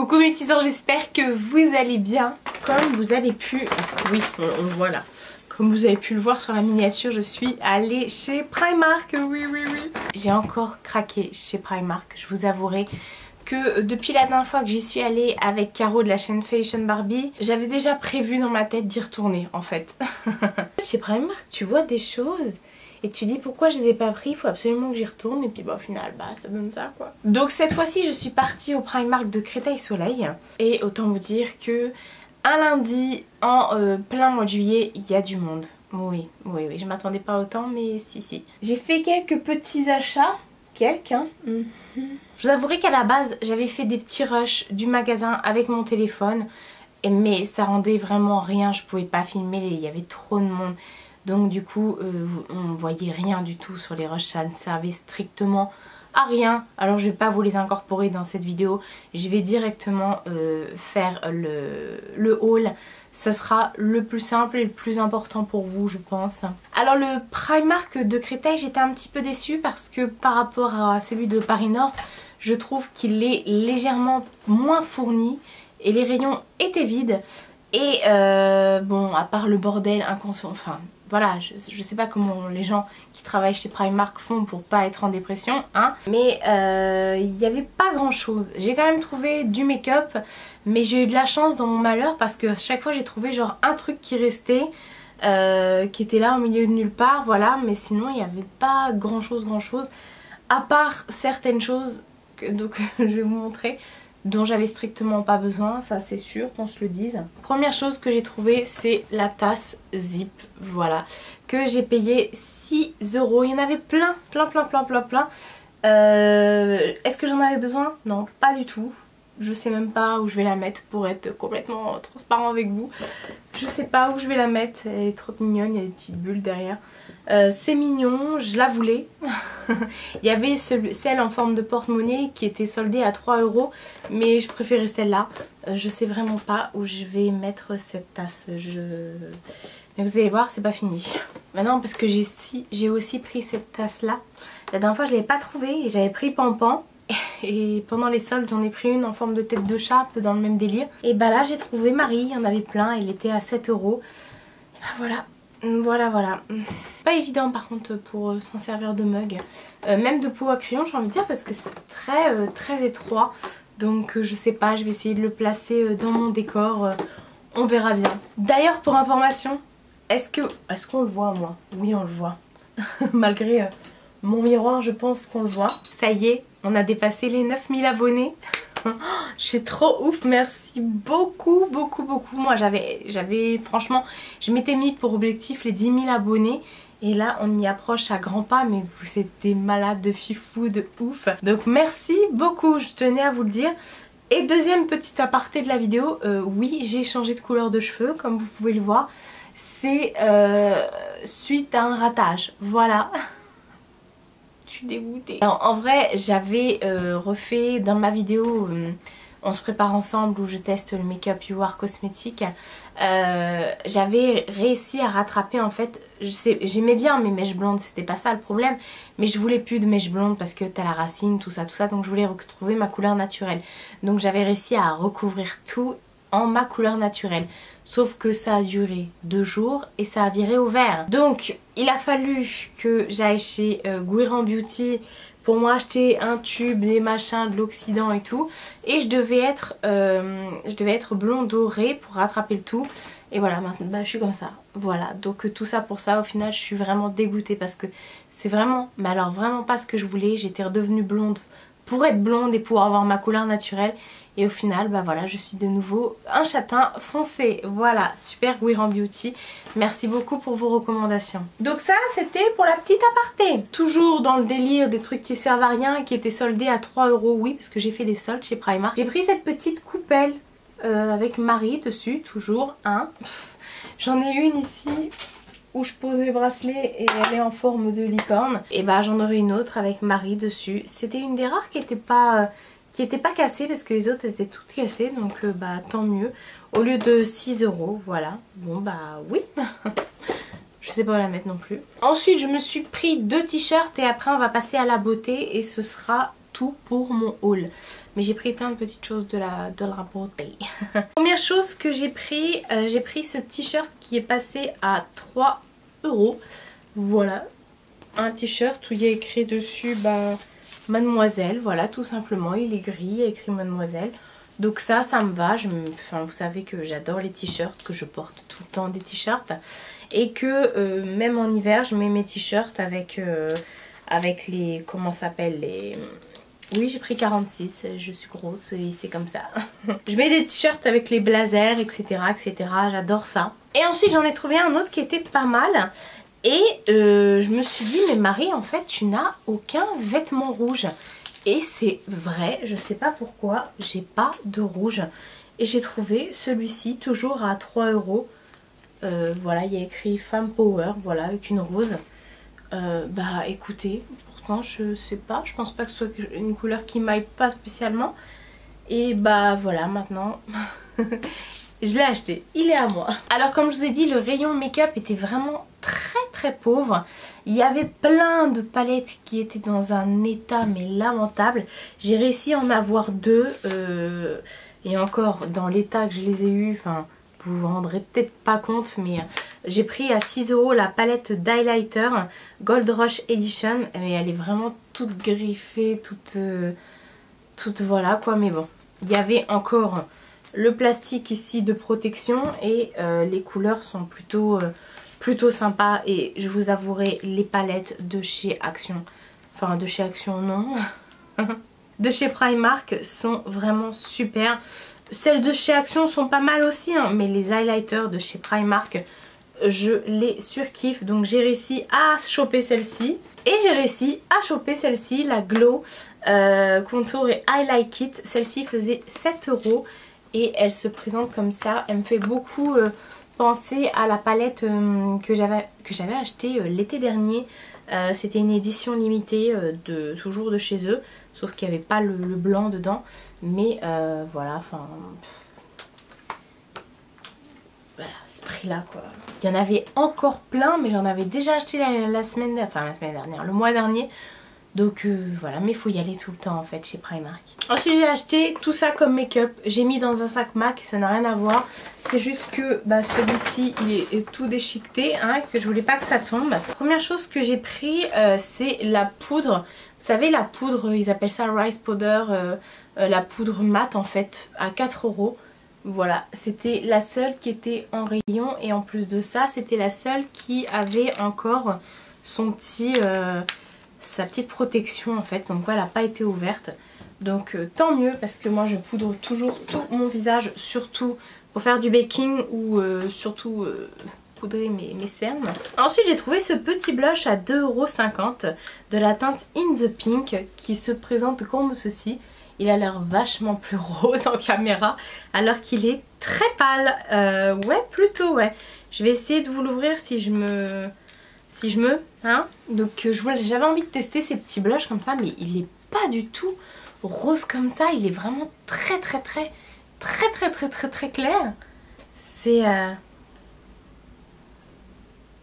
Coucou mes petits j'espère que vous allez bien. Comme vous avez pu... Oui, on. Comme vous avez pu le voir sur la miniature, je suis allée chez Primark. Oui, oui, oui. J'ai encore craqué chez Primark, je vous avouerai que depuis la dernière fois que j'y suis allée avec Caro de la chaîne Fashion Barbie, j'avais déjà prévu dans ma tête d'y retourner en fait. chez Primark, tu vois des choses et tu dis pourquoi je les ai pas pris, il faut absolument que j'y retourne et puis bah au final bah ça donne ça quoi. Donc cette fois-ci je suis partie au Primark de Créteil Soleil et autant vous dire que un lundi en euh, plein mois de juillet il y a du monde. Oui, oui, oui, je m'attendais pas autant mais si si. J'ai fait quelques petits achats, quelques hein. Mhm. Je vous avouerai qu'à la base j'avais fait des petits rushs du magasin avec mon téléphone mais ça rendait vraiment rien, je pouvais pas filmer, il y avait trop de monde. Donc du coup, euh, on voyait rien du tout sur les rushs, ça ne servait strictement à rien. Alors je vais pas vous les incorporer dans cette vidéo, je vais directement euh, faire le, le haul. Ça sera le plus simple et le plus important pour vous je pense. Alors le Primark de Créteil, j'étais un petit peu déçue parce que par rapport à celui de Paris Nord, je trouve qu'il est légèrement moins fourni et les rayons étaient vides. Et euh, bon, à part le bordel inconscient, enfin voilà, je, sais pas comment les gens qui travaillent chez Primark font pour pas être en dépression, hein. Mais euh, il n'y avait pas grand chose. J'ai quand même trouvé du make-up, mais j'ai eu de la chance dans mon malheur parce que chaque fois j'ai trouvé genre un truc qui restait, euh, qui était là au milieu de nulle part, voilà. Mais sinon il n'y avait pas grand chose, grand chose. À part certaines choses, que, je vais vous montrer dont j'avais strictement pas besoin, ça c'est sûr qu'on se le dise. Première chose que j'ai trouvé c'est la tasse Zip, voilà, que j'ai payé 6 euros. Il y en avait plein, plein, plein, plein, plein, plein. Euh, Est-ce que j'en avais besoin? Non, pas du tout. Je sais même pas où je vais la mettre pour être complètement transparent avec vous. Je sais pas où je vais la mettre, elle est trop mignonne, il y a des petites bulles derrière. Euh, c'est mignon, je la voulais. il y avait celle en forme de porte-monnaie qui était soldée à 3 euros, mais je préférais celle-là. Euh, je sais vraiment pas où je vais mettre cette tasse. Mais vous allez voir, c'est pas fini. Maintenant, parce que j'ai aussi pris cette tasse-là. La dernière fois, je l'avais pas trouvée et j'avais pris Pampan. Et pendant les soldes, j'en ai pris une en forme de tête de chat, un peu dans le même délire. Et bah là, j'ai trouvé Marie, il y en avait plein, il était à 7 euros. Et bah voilà, voilà voilà. Pas évident par contre pour euh, s'en servir de mug. Euh, Même de peau à crayon j'ai envie de dire parce que c'est très euh, très étroit. Donc je sais pas je vais essayer de le placer dans mon décor On verra bien. D'ailleurs pour information Est-ce que est-ce qu'on le voit moi? Oui on le voit. Malgré mon miroir je pense qu'on le voit. Ça y est on a dépassé les 9000 abonnés je suis trop ouf, merci beaucoup, beaucoup, beaucoup. Moi j'avais, j'avais franchement, je m'étais mis pour objectif les 10 000 abonnés. Et là on y approche à grands pas mais vous êtes des malades de fifou de ouf. Donc merci beaucoup, je tenais à vous le dire. Et deuxième petit aparté de la vidéo, euh, oui j'ai changé de couleur de cheveux comme vous pouvez le voir. C'est euh, suite à un ratage, voilà. dégoûtée. En vrai, j'avais euh, refait dans ma vidéo euh, On se prépare ensemble où je teste le make-up You Are cosmétique. Euh, j'avais réussi à rattraper en fait, j'aimais bien mes mèches blondes, c'était pas ça le problème. Mais je voulais plus de mèches blondes parce que t'as la racine, tout ça, tout ça. Donc je voulais retrouver ma couleur naturelle. Donc j'avais réussi à recouvrir tout en ma couleur naturelle. Sauf que ça a duré deux jours et ça a viré au vert. Donc il a fallu que j'aille chez euh, Beauty pour moi acheter un tube, des machins, de l'oxydant et tout. Et je devais être, euh, je devais être blond doré pour rattraper le tout. Et voilà, maintenant bah, je suis comme ça. Voilà, donc tout ça pour ça, au final je suis vraiment dégoûtée parce que c'est vraiment, mais alors vraiment pas ce que je voulais. J'étais redevenue blonde pour être blonde et pour avoir ma couleur naturelle. Et au final, bah voilà, je suis de nouveau un châtain foncé. Voilà, super Guiran Beauty. Merci beaucoup pour vos recommandations. Donc ça, c'était pour la petite aparté. Toujours dans le délire des trucs qui servent à rien qui étaient soldés à 3 euros. Oui, parce que j'ai fait des soldes chez Primark. J'ai pris cette petite coupelle euh, avec Marie dessus, toujours. Hein. J'en ai une ici où je pose mes bracelets et elle est en forme de licorne. Et bah j'en aurai une autre avec Marie dessus. C'était une des rares qui était pas... Euh, cassée parce que les autres étaient toutes cassées. Donc euh, bah tant mieux. Au lieu de 6 euros voilà. Bon bah oui. Je sais pas où la mettre non plus. Ensuite je me suis pris deux t-shirts et après on va passer à la beauté et ce sera pour mon haul. Mais j'ai pris plein de petites choses de la, de la beauté. Première chose que j'ai pris, euh, j'ai pris ce t-shirt qui est passé à 3 euros. Voilà, un t-shirt où il y a écrit dessus bah, Mademoiselle, voilà tout simplement, il est gris, il y a écrit Mademoiselle. Donc ça, ça me va. Je Enfin, vous savez que j'adore les t-shirts, que je porte tout le temps des t-shirts. Et que euh, même en hiver, je mets mes t-shirts avec, euh, avec les... Comment s'appelle les... Oui, j'ai pris 46, je suis grosse et c'est comme ça. je mets des t-shirts avec les blazers, etc. etc. J'adore ça. Et ensuite, j'en ai trouvé un autre qui était pas mal. Et euh, je me suis dit, mais Marie, en fait, tu n'as aucun vêtement rouge. Et c'est vrai, je sais pas pourquoi, j'ai pas de rouge. Et j'ai trouvé celui-ci toujours à 3 euros. Euh, voilà, il y a écrit Femme Power, voilà, avec une rose. Euh, bah écoutez, pourtant je sais pas, je pense pas que ce soit une couleur qui m'aille pas spécialement. Et bah voilà, maintenant, je l'ai acheté, il est à moi. Alors comme je vous ai dit, le rayon make-up était vraiment très très pauvre. Il y avait plein de palettes qui étaient dans un état mais lamentable. J'ai réussi à en avoir deux. Euh, et encore, dans l'état que je les ai eu, enfin, vous vous rendrez peut-être pas compte, mais j'ai pris à 6 euros la palette d'highlighter Gold Rush Edition. Mais elle est vraiment toute griffée, toute, euh, toute voilà quoi. Mais bon, il y avait encore le plastique ici de protection et les couleurs sont plutôt plutôt sympa et je vous avouerai les palettes de chez Action, enfin de chez Action non, de chez Primark sont vraiment super. Celles de chez Action sont pas mal aussi hein, mais les highlighters de chez Primark je les surkiffe donc j'ai réussi à choper celle-ci et j'ai réussi à choper celle-ci, la Glow euh, Contour et Highlight Kit. Celle-ci faisait 7 euros et elle se présente comme ça. Elle me fait beaucoup euh, penser à la palette euh, que j'avais achetée l'été dernier. C'était une édition limitée de toujours de chez eux, sauf qu'il n'y avait pas le, blanc dedans. Mais voilà, enfin... Voilà, ce prix-là quoi. Il y en avait encore plein, mais j'en avais déjà acheté la, semaine, enfin la semaine dernière, le mois dernier. Donc euh, voilà, mais faut y aller tout le temps en fait chez Primark. Ensuite j'ai acheté tout ça comme make-up. J'ai mis dans un sac MAC, ça n'a rien à voir. C'est juste que bah, celui-ci il est tout déchiqueté, hein, que je voulais pas que ça tombe. Première chose que j'ai pris, euh, c'est la poudre. Vous savez la poudre, ils appellent ça rice powder, euh, la poudre mat en fait, à 4 euros. Voilà, c'était la seule qui était en rayon et en plus de ça, c'était la seule qui avait encore son petit sa petite protection en fait, comme quoi elle n'a pas été ouverte. Donc euh, tant mieux parce que moi je poudre toujours tout mon visage, surtout pour faire du baking ou euh, surtout euh, poudrer mes, cernes. Ensuite j'ai trouvé ce petit blush à 2,50€ de la teinte In The Pink qui se présente comme ceci. Il a l'air vachement plus rose en caméra alors qu'il est très pâle. ouais plutôt ouais. Je vais essayer de vous l'ouvrir si je me si je me... Hein Donc euh, j'avais envie de tester ces petits blushs comme ça, mais il est pas du tout rose comme ça. Il est vraiment très très très très très très très très clair. C'est... Euh...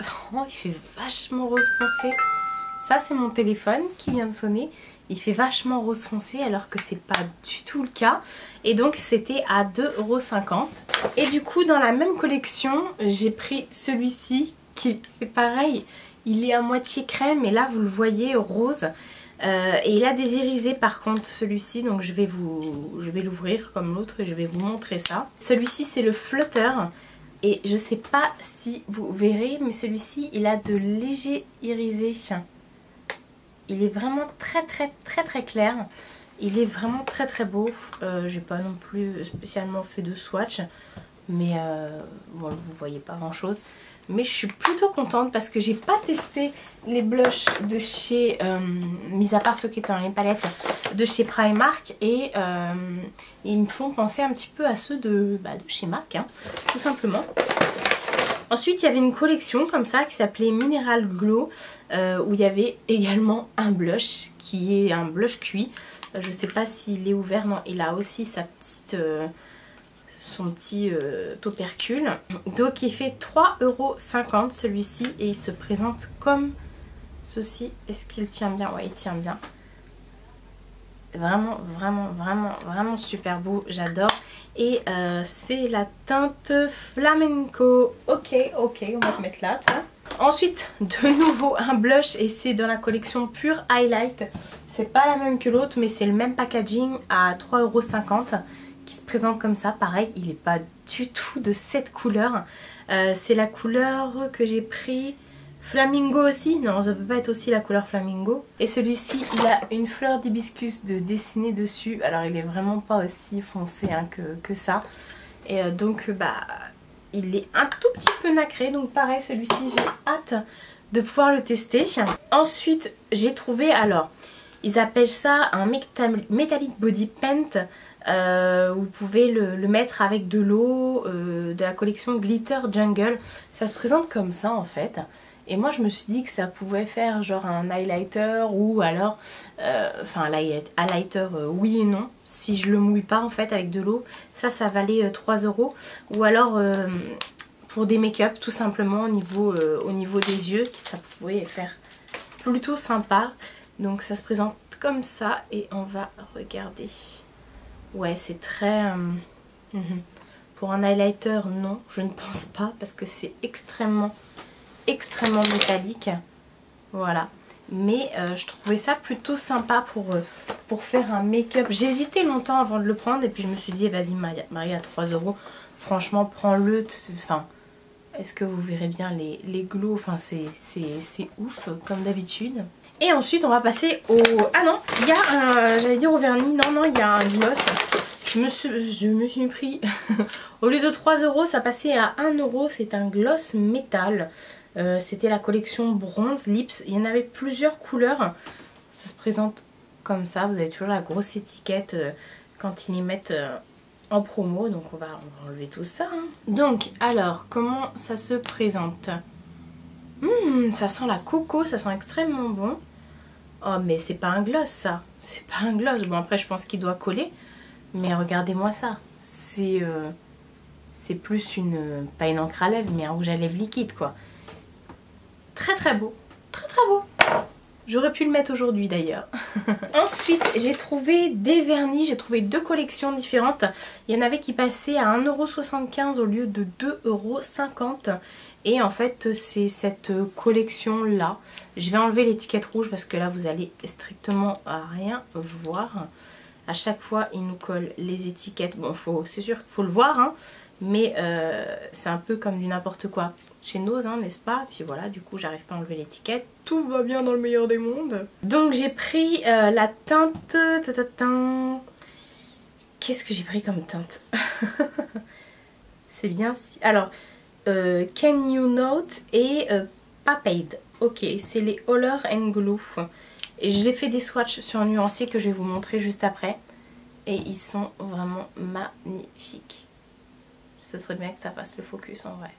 Oh, il fait vachement rose foncé. Ça c'est mon téléphone qui vient de sonner. Il fait vachement rose foncé alors que c'est pas du tout le cas. Et donc c'était à 2,50€. Et du coup dans la même collection j'ai pris celui-ci c'est pareil, il est à moitié crème et là vous le voyez rose. Euh, et il a des irisés par contre celui-ci donc je vais vous je vais l'ouvrir comme l'autre et je vais vous montrer ça. Celui-ci c'est le Flutter et je sais pas si vous verrez mais celui-ci il a de légers irisés. Il est vraiment très très très très clair. Il est vraiment très très beau. Euh, J'ai pas non plus spécialement fait de swatch mais euh, bon vous voyez pas grand chose mais je suis plutôt contente parce que j'ai pas testé les blushs de chez, euh, mis à part ceux qui étaient dans les palettes, de chez Primark et euh, ils me font penser un petit peu à ceux de, bah, de chez MAC, hein, tout simplement. Ensuite il y avait une collection comme ça qui s'appelait Mineral Glow euh, où il y avait également un blush qui est un blush cuit. Je sais pas s'il est ouvert, non il a aussi sa petite son petit euh, topercule. Donc il fait 3,50€ celui-ci et il se présente comme ceci. Est-ce qu'il tient bien? Ouais il tient bien. vraiment, vraiment, vraiment, vraiment super beau. J'adore. Et euh, c'est la teinte Flamenco. Ok, ok, on va te mettre là, toi. Ensuite, de nouveau un blush et c'est dans la collection Pure Highlight. C'est pas la même que l'autre mais c'est le même packaging à 3,50€ qui se présente comme ça. Pareil, il n'est pas du tout de cette couleur. Euh, c'est la couleur que j'ai pris Flamingo aussi Non, ça peut pas être aussi la couleur flamingo. Et celui-ci, il a une fleur d'hibiscus de dessiné dessus. Alors, il est vraiment pas aussi foncé hein, que, ça. Et euh, donc, bah, il est un tout petit peu nacré. Donc, pareil, celui-ci, j'ai hâte de pouvoir le tester. Ensuite, j'ai trouvé, alors, ils appellent ça un Metallic Body Paint. Euh, vous pouvez le, mettre avec de l'eau euh, de la collection Glitter Jungle. Ça se présente comme ça en fait. Et moi je me suis dit que ça pouvait faire genre un highlighter ou alors, euh, enfin un highlighter euh, oui et non, si je le mouille pas en fait avec de l'eau, ça ça valait 3 euh, euros. Ou alors pour des make-up tout simplement au niveau, au niveau des yeux, ça pouvait faire plutôt sympa. Donc ça se présente comme ça et on va regarder. Ouais c'est très... Mhm. Pour un highlighter non, je ne pense pas parce que c'est extrêmement extrêmement métallique. Voilà. Mais euh, je trouvais ça plutôt sympa pour, euh, pour faire un make-up. J'hésitais longtemps avant de le prendre et puis je me suis dit, vas-y Marie, à 3 euros, franchement prends-le. Enfin, est-ce que vous verrez bien les, les glows? Enfin, c'est ouf comme d'habitude. Et ensuite, on va passer au... Ah non, il y a un... J'allais dire au vernis. Non, non, il y a un gloss. Je me suis, je me suis pris... au lieu de 3 euros, ça passait à 1 euro. C'est un gloss métal. Euh, c'était la collection Bronze Lips. Il y en avait plusieurs couleurs. Ça se présente comme ça. Vous avez toujours la grosse étiquette euh, quand ils les mettent euh, en promo. Donc on va, enlever tout ça. Hein. Donc alors, comment ça se présente? Hmm, Ça sent la coco, ça sent extrêmement bon. Oh mais c'est pas un gloss ça. C'est pas un gloss. Bon après je pense qu'il doit coller. Mais regardez-moi ça. C'est... c'est plus une... pas une encre à lèvres mais un rouge à lèvres liquide quoi. Très très beau. Très très beau. J'aurais pu le mettre aujourd'hui d'ailleurs. Ensuite, j'ai trouvé des vernis. J'ai trouvé deux collections différentes. Il y en avait qui passaient à 1,75€ au lieu de 2,50€. Et en fait, c'est cette collection là. Je vais enlever l'étiquette rouge parce que là, vous allez strictement rien voir. À chaque fois, il nous colle les étiquettes. Bon, c'est sûr qu'il faut le voir, hein, mais euh, c'est un peu comme du n'importe quoi chez Nose, hein, n'est-ce pas? Puis voilà, du coup, j'arrive pas à enlever l'étiquette. Tout va bien dans le meilleur des mondes. Donc j'ai pris euh, la teinte... Qu'est-ce que j'ai pris comme teinte? C'est bien... Alors, euh, Can You Note et Papade. Ok, c'est les Holler and Glue. J'ai fait des swatchs sur un nuancier que je vais vous montrer juste après. Et ils sont vraiment magnifiques. Ce serait bien que ça fasse le focus en vrai.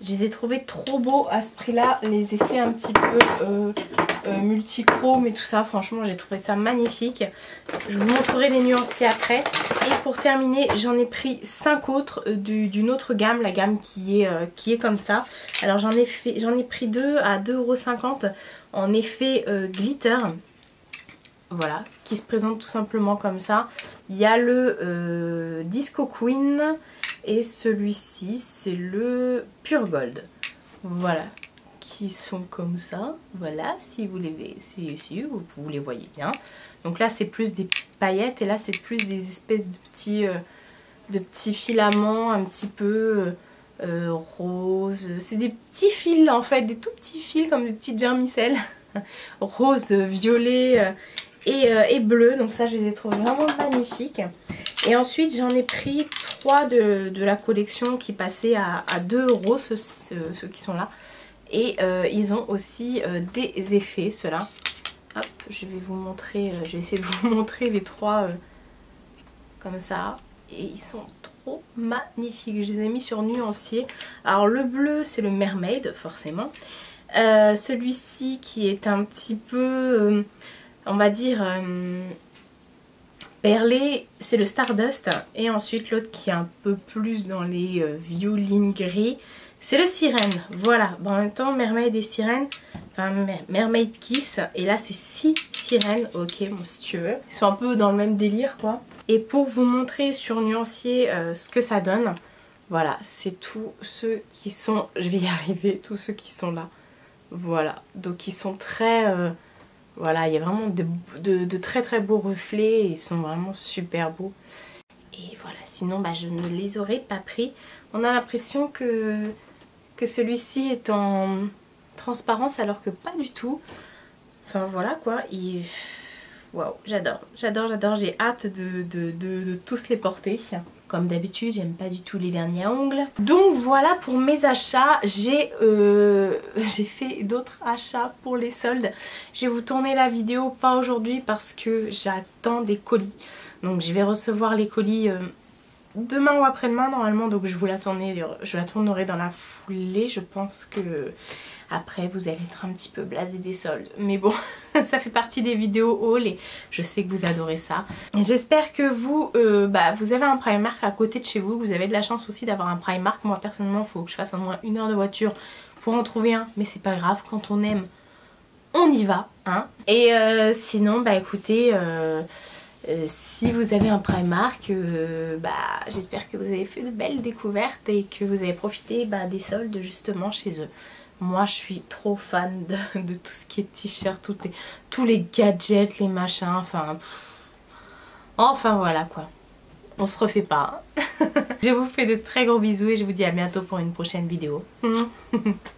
Je les ai trouvés trop beaux à ce prix-là. Les effets un petit peu euh, euh multichrome et tout ça. Franchement, j'ai trouvé ça magnifique. Je vous montrerai les nuanciers après. Et pour terminer, j'en ai pris 5 autres euh, d'une autre gamme. La gamme qui est, euh, qui est comme ça. Alors j'en ai, ai pris deux à 2,50€ en effet glitter. Voilà, qui se présente tout simplement comme ça. Il y a le Disco Queen et celui-ci, c'est le Pure Gold. Voilà, qui sont comme ça. Voilà, si vous les, si, vous, les voyez bien. Donc là, c'est plus des paillettes et là, c'est plus des espèces de petits, euh, de petits filaments un petit peu euh, roses. C'est des petits fils en fait, des tout petits fils comme des petites vermicelles. Rose, violet euh, et, bleu. Donc ça, je les ai trouvés vraiment magnifiques. Et ensuite, j'en ai pris trois de, la collection qui passaient à, 2 euros, ceux, qui sont là. Et euh, ils ont aussi euh, des effets, ceux-là. Hop, je vais vous montrer, je vais essayer de vous montrer les trois comme ça. Et ils sont trop magnifiques. Je les ai mis sur nuancier. Alors le bleu, c'est le Mermaid, forcément. Celui-ci qui est un petit peu, on va dire Perlé, c'est le Stardust. Et ensuite, l'autre qui est un peu plus dans les euh, violines gris, c'est le Sirène. Voilà. en même temps, Mermaid et Sirène, Enfin, Mermaid Kiss. Et là, c'est 6 sirènes. Ok, bon, si tu veux. Ils sont un peu dans le même délire, quoi. Et pour vous montrer sur Nuancier euh, ce que ça donne, voilà, c'est tous ceux qui sont... Je vais y arriver, tous ceux qui sont là. Voilà, donc ils sont très... Euh, voilà, il y a vraiment de, très très beaux reflets. Ils sont vraiment super beaux. Et voilà, sinon bah, je ne les aurais pas pris. On a l'impression que, celui-ci est en transparence alors que pas du tout. Enfin voilà quoi. Waouh, j'adore, j'adore, j'adore. J'ai hâte de, de, tous les porter. Comme d'habitude, j'aime pas du tout les derniers ongles. Donc voilà pour mes achats. J'ai euh, fait d'autres achats pour les soldes. Je vais vous tourner la vidéo, pas aujourd'hui parce que j'attends des colis. Donc je vais recevoir les colis euh, demain ou après-demain normalement. Donc je vous la tournerai, je la tournerai dans la foulée. Je pense que après vous allez être un petit peu blasé des soldes. Mais bon, ça fait partie des vidéos haul et je sais que vous adorez ça. J'espère que vous, euh, bah, vous avez un Primark à côté de chez vous. Vous avez de la chance aussi d'avoir un Primark. Moi personnellement, il faut que je fasse au moins une heure de voiture pour en trouver un. Mais c'est pas grave, quand on aime, on y va. Hein et euh, sinon, bah écoutez... Euh, si vous avez un Primark, bah, j'espère que vous avez fait de belles découvertes et que vous avez profité bah, des soldes justement chez eux. Moi, je suis trop fan de, tout ce qui est t-shirt, tous les gadgets, les machins, enfin... Enfin, voilà quoi. On se refait pas. je vous fais de très gros bisous et je vous dis à bientôt pour une prochaine vidéo.